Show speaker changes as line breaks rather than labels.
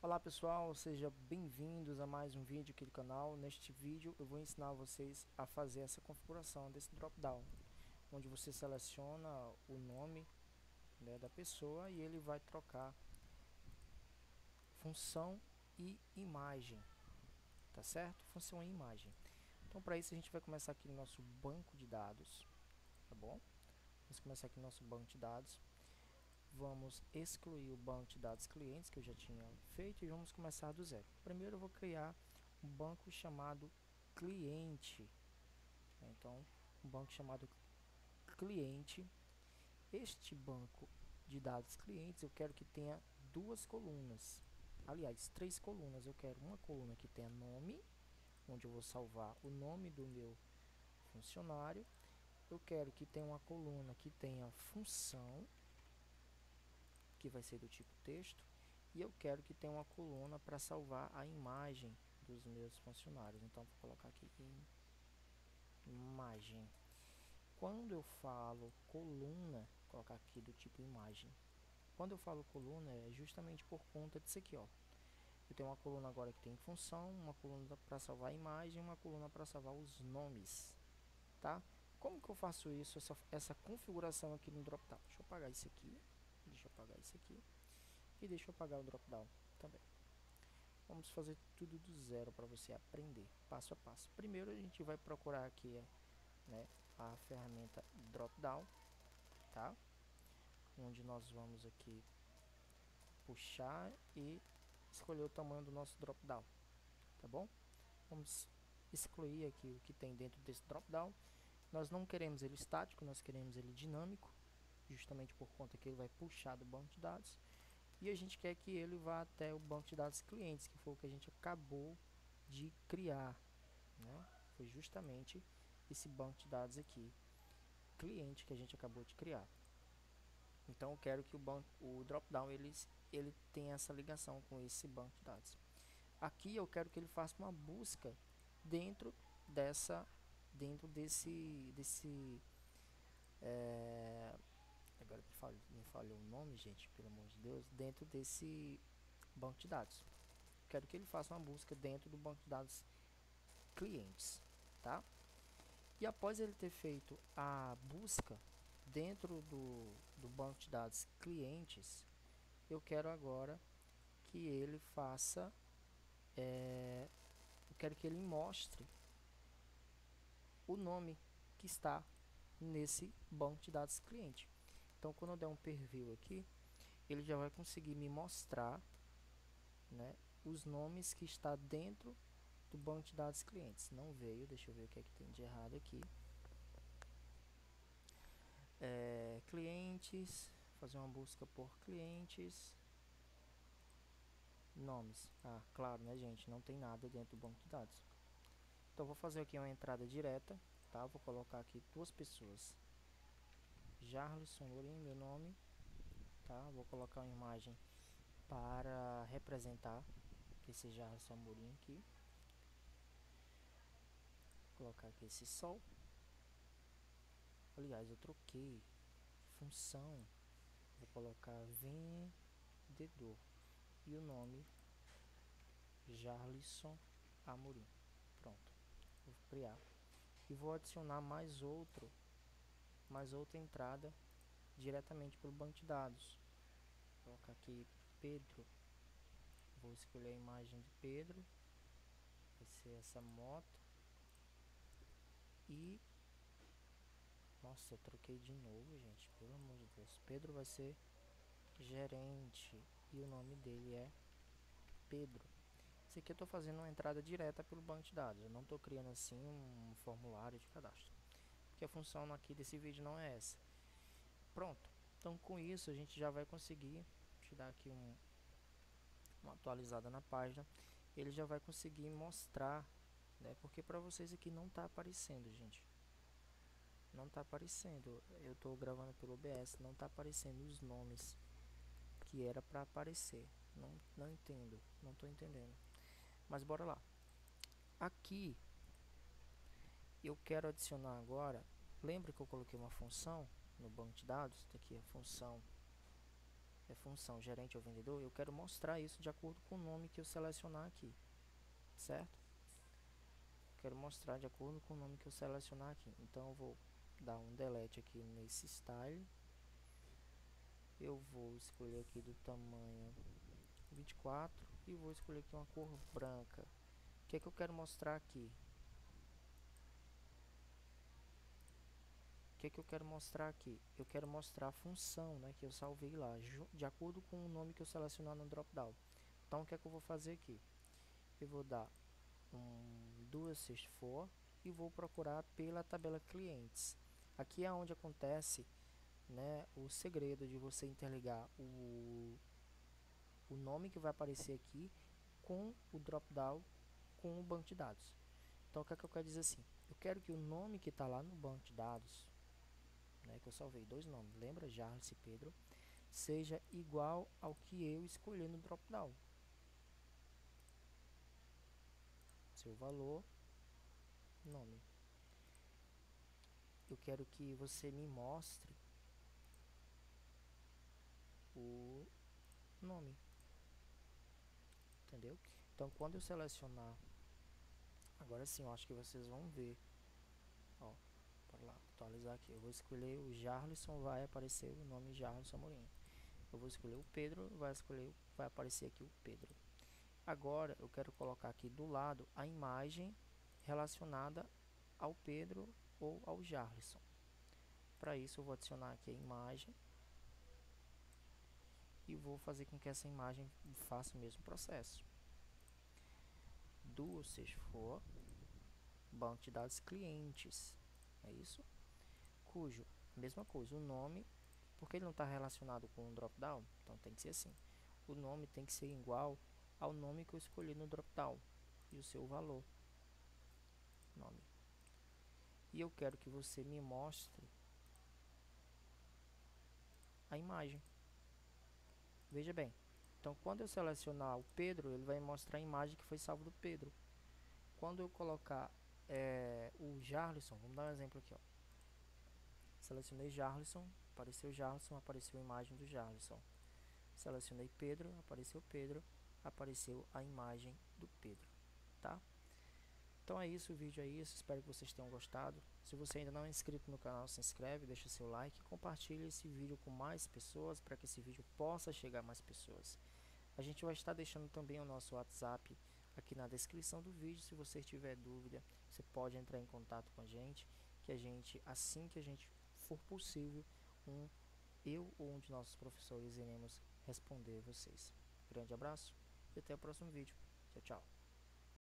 Olá pessoal, sejam bem-vindos a mais um vídeo aqui do canal. Neste vídeo eu vou ensinar vocês a fazer essa configuração desse drop-down, onde você seleciona o nome né, da pessoa e ele vai trocar função e imagem, tá certo? Função e imagem. Então para isso a gente vai começar aqui no nosso banco de dados, tá bom? Vamos começar aqui no nosso banco de dados vamos excluir o banco de dados clientes que eu já tinha feito e vamos começar do zero. Primeiro eu vou criar um banco chamado cliente. Então, um banco chamado cliente. Este banco de dados clientes eu quero que tenha duas colunas. Aliás, três colunas. Eu quero uma coluna que tenha nome, onde eu vou salvar o nome do meu funcionário. Eu quero que tenha uma coluna que tenha função que vai ser do tipo texto, e eu quero que tenha uma coluna para salvar a imagem dos meus funcionários. Então, vou colocar aqui imagem. Quando eu falo coluna, vou colocar aqui do tipo imagem. Quando eu falo coluna, é justamente por conta disso aqui, ó. Eu tenho uma coluna agora que tem função, uma coluna para salvar a imagem, uma coluna para salvar os nomes, tá? Como que eu faço isso, essa, essa configuração aqui no Dropdown? Deixa eu apagar isso aqui. Deixa eu apagar isso aqui. E deixa eu apagar o drop-down também. Vamos fazer tudo do zero para você aprender, passo a passo. Primeiro a gente vai procurar aqui né, a ferramenta drop-down, tá? Onde nós vamos aqui puxar e escolher o tamanho do nosso drop-down, tá bom? Vamos excluir aqui o que tem dentro desse drop-down. Nós não queremos ele estático, nós queremos ele dinâmico justamente por conta que ele vai puxar do banco de dados. E a gente quer que ele vá até o banco de dados clientes, que foi o que a gente acabou de criar. Né? Foi justamente esse banco de dados aqui, cliente, que a gente acabou de criar. Então eu quero que o, banco, o drop-down ele, ele tenha essa ligação com esse banco de dados. Aqui eu quero que ele faça uma busca dentro dessa, dentro desse, desse é, agora me falhou, me falhou o nome, gente, pelo amor de Deus, dentro desse banco de dados. Quero que ele faça uma busca dentro do banco de dados clientes, tá? E após ele ter feito a busca dentro do, do banco de dados clientes, eu quero agora que ele faça, é, eu quero que ele mostre o nome que está nesse banco de dados cliente. Então, quando eu der um preview aqui, ele já vai conseguir me mostrar né, os nomes que está dentro do banco de dados clientes. Não veio, deixa eu ver o que é que tem de errado aqui. É, clientes, fazer uma busca por clientes. Nomes. Ah, claro, né, gente? Não tem nada dentro do banco de dados. Então, vou fazer aqui uma entrada direta, tá? Vou colocar aqui duas pessoas. Jarlison Lourinho, meu nome, tá? Vou colocar uma imagem para representar esse Jarlison Amorim aqui. Vou colocar aqui esse sol. Aliás, eu troquei função. Vou colocar vendedor e o nome Jarlison Amorim. Pronto. Vou criar e vou adicionar mais outro mais outra entrada diretamente pelo banco de dados. Vou colocar aqui Pedro. Vou escolher a imagem de Pedro. Vai ser essa moto. E nossa, eu troquei de novo, gente. Pelo amor de Deus. Pedro vai ser gerente. E o nome dele é Pedro. Esse aqui eu estou fazendo uma entrada direta pelo banco de dados. Eu não estou criando assim um formulário de cadastro que a função aqui desse vídeo não é essa. Pronto. Então com isso a gente já vai conseguir te dar aqui um, uma atualizada na página. Ele já vai conseguir mostrar, né? Porque para vocês aqui não está aparecendo, gente. Não está aparecendo. Eu estou gravando pelo OBS, não está aparecendo os nomes que era para aparecer. Não, não entendo, não estou entendendo. Mas bora lá. Aqui eu quero adicionar agora, lembra que eu coloquei uma função no banco de dados? Tá aqui a função é função gerente ou vendedor, eu quero mostrar isso de acordo com o nome que eu selecionar aqui, certo? Quero mostrar de acordo com o nome que eu selecionar aqui. Então eu vou dar um delete aqui nesse style. Eu vou escolher aqui do tamanho 24 e vou escolher aqui uma cor branca. O que é que eu quero mostrar aqui? O que, é que eu quero mostrar aqui? Eu quero mostrar a função né, que eu salvei lá, de acordo com o nome que eu selecionar no dropdown. Então, o que é que eu vou fazer aqui? Eu vou dar um duas for e vou procurar pela tabela clientes. Aqui é onde acontece né, o segredo de você interligar o, o nome que vai aparecer aqui com o dropdown com o banco de dados. Então, o que, é que eu quero dizer assim? Eu quero que o nome que está lá no banco de dados né, que eu salvei dois nomes, lembra? Jarles e Pedro, seja igual ao que eu escolhi no dropdown. Seu valor, nome. Eu quero que você me mostre o nome. Entendeu? Então, quando eu selecionar, agora sim, eu acho que vocês vão ver. Atualizar aqui. Eu vou escolher o Jarlison, vai aparecer o nome Jarlison Amorim. Eu vou escolher o Pedro, vai escolher, vai aparecer aqui o Pedro. Agora eu quero colocar aqui do lado a imagem relacionada ao Pedro ou ao Jarlison. Para isso eu vou adicionar aqui a imagem e vou fazer com que essa imagem faça o mesmo processo. Do se for banco de dados clientes, é isso? Cujo, mesma coisa, o nome, porque ele não está relacionado com o dropdown, então tem que ser assim. O nome tem que ser igual ao nome que eu escolhi no dropdown e o seu valor. Nome. E eu quero que você me mostre a imagem. Veja bem. Então, quando eu selecionar o Pedro, ele vai mostrar a imagem que foi salvo do Pedro. Quando eu colocar é, o Jarlison, vamos dar um exemplo aqui, ó. Selecionei Jarlison, apareceu Jarlison, apareceu a imagem do Jarlison. Selecionei Pedro, apareceu Pedro, apareceu a imagem do Pedro, tá? Então é isso, o vídeo é isso, espero que vocês tenham gostado. Se você ainda não é inscrito no canal, se inscreve, deixa seu like, compartilhe esse vídeo com mais pessoas para que esse vídeo possa chegar a mais pessoas. A gente vai estar deixando também o nosso WhatsApp aqui na descrição do vídeo. Se você tiver dúvida, você pode entrar em contato com a gente, que a gente, assim que a gente for possível, um, eu ou um de nossos professores iremos responder vocês. Grande abraço e até o próximo vídeo. Tchau, tchau.